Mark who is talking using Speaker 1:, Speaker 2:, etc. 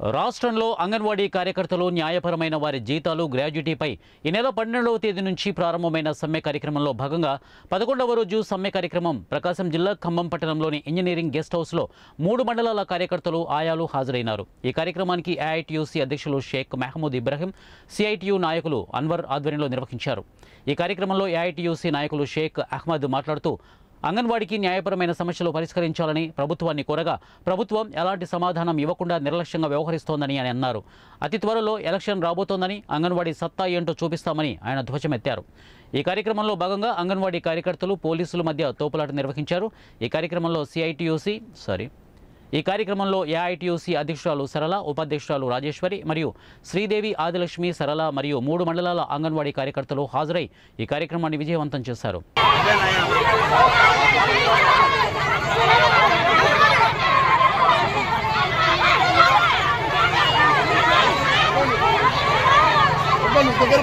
Speaker 1: రాష్ట్రంలో అంగన్వాడీ కార్యకర్తలు న్యాయపరమైన వారి జీతాలు గ్రాడ్యుటీపై ఈ నెల పన్నెండవ తేదీ నుంచి ప్రారంభమైన సమ్మె కార్యక్రమంలో భాగంగా పదకొండవ రోజు సమ్మె కార్యక్రమం ప్రకాశం జిల్లా ఖమ్మం పట్టణంలోని ఇంజనీరింగ్ గెస్ట్ హౌస్లో మూడు మండలాల కార్యకర్తలు ఆయాలు హాజరైనారు. ఈ కార్యక్రమానికి ఏఐటియుసి అధ్యక్షులు షేక్ మహమూద్ ఇబ్రహీం సిఐటియు నాయకులు అన్వర్ ఆధ్వర్యంలో నిర్వహించారు. ఈ కార్యక్రమంలో ఏఐటియుసి నాయకులు షేక్ అహ్మద్ మాట్లాడుతూ అంగన్వాడికి న్యాయపరమైన సమస్యలు పరిష్కరించాలని ప్రభుత్వాన్ని కోరగా ప్రభుత్వం ఎలాంటి సమాధానం ఇవ్వకుండా నిర్లక్ష్యంగా వ్యవహరిస్తోందని ఆయన అన్నారు. అతి త్వరలో ఎలక్షన్ రాబోతోందని అంగన్వాడీ సత్తా ఏంటో చూపిస్తామని ఆయన ధ్వజమెత్తారు. ఈ కార్యక్రమంలో భాగంగా అంగన్వాడీ కార్యకర్తలు పోలీసుల మధ్య తోపులాట నిర్వహించారు. ఈ కార్యక్రమంలో సిఐటియుసి సారీ ఈ కార్యక్రమంలో ఏఐటియుసి అధ్యక్షురాలు సరళ ఉపాధ్యక్షురాలు రాజేశ్వరి మరియు శ్రీదేవి ఆదిలక్ష్మి సరళ మరియు మూడు మండలాల అంగన్వాడీ కార్యకర్తలు హాజరై ఈ కార్యక్రమాన్ని విజయవంతం చేశారు.
Speaker 2: దగ్గర